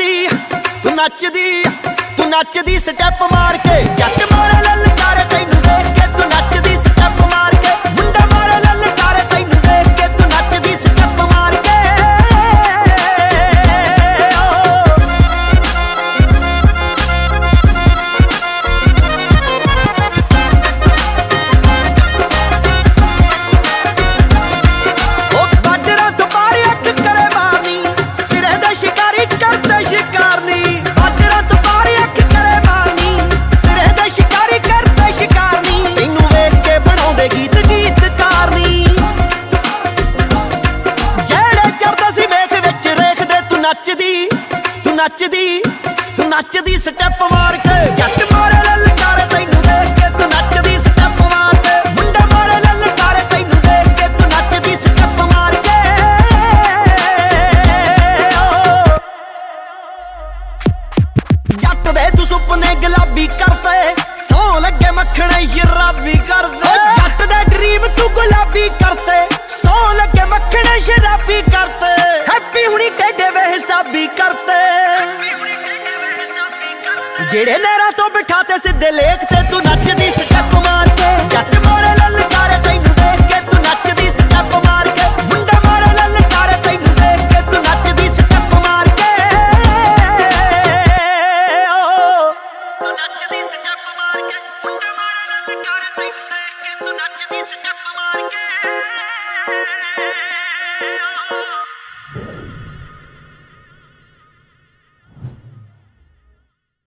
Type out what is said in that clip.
ਨੱਚਦੀ ਤੂੰ ਨੱਚਦੀ ਤੂੰ ਨੱਚਦੀ ਸਟੈਪ ਮਾਰ ਕੇ ਜੱਟ ਨੱਚਦੀ, ਤੂੰ ਨੱਚਦੀ ਤੂੰ ਨੱਚਦੀ ਸਟੈਪ ਮਾਰ ਕੇ। ਜੱਟ ਮਾਰੇ ਲਲਕਾਰ ਤੈਨੂੰ ਦੇਖ ਕੇ ਤੂੰ ਨੱਚਦੀ ਸਟੈਪ ਮਾਰ ਕੇ। ਮੁੰਡਾ ਮਾਰੇ ਲਲਕਾਰ ਤੈਨੂੰ ਦੇਖ ਕੇ ਤੂੰ ਨੱਚਦੀ ਸਟੈਪ ਮਾਰ ਕੇ। ਜੱਟ ਦੇ ਤੂੰ ਸੁਪਨੇ ਗੁਲਾਬੀ ਕਰਦੇ, ਸੌ ਲੱਗੇ ਮੱਖਣੇ ਸ਼ਰਾਬੀ ਕਰਦੇ। ਜੱਟ ਦੇ ਡ੍ਰੀਮ ਤੂੰ ਗੁਲਾਬੀ ਕਰਦੇ, ਸੌ ਲੱਗੇ ਮੱਖਣੇ ਸ਼ਰਾਬੀ जेड़े नेरा तो बिठा